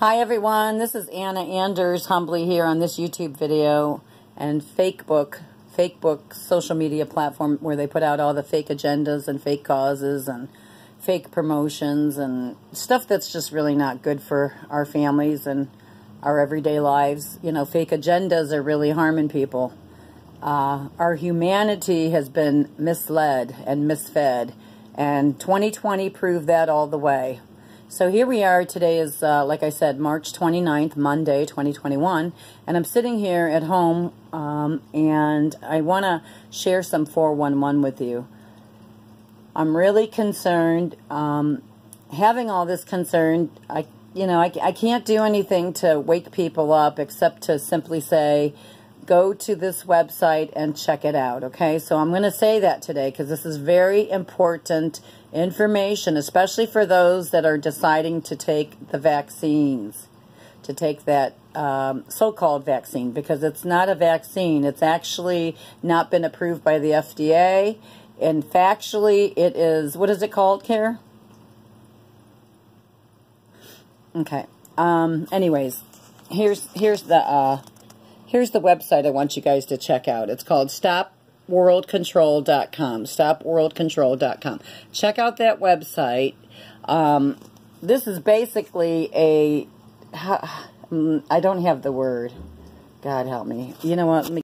Hi everyone, this is Anna Anders humbly here on this YouTube video and Fakebook, Fakebook social media platform where they put out all the fake agendas and fake causes and fake promotions and stuff that's just really not good for our families and our everyday lives. You know, fake agendas are really harming people. Uh, our humanity has been misled and misfed and 2020 proved that all the way. So here we are. Today is, uh, like I said, March 29th, Monday, 2021. And I'm sitting here at home um, and I want to share some 411 with you. I'm really concerned. Um, having all this concern, I, you know, I, I can't do anything to wake people up except to simply say, go to this website and check it out, okay? So I'm going to say that today because this is very important information, especially for those that are deciding to take the vaccines, to take that um, so-called vaccine, because it's not a vaccine. It's actually not been approved by the FDA, and factually it is, what is it called, Care? Okay. Um, anyways, here's, here's the, uh, Here's the website I want you guys to check out. It's called stopworldcontrol.com. Stopworldcontrol.com. Check out that website. Um, this is basically a. I don't have the word. God help me. You know what?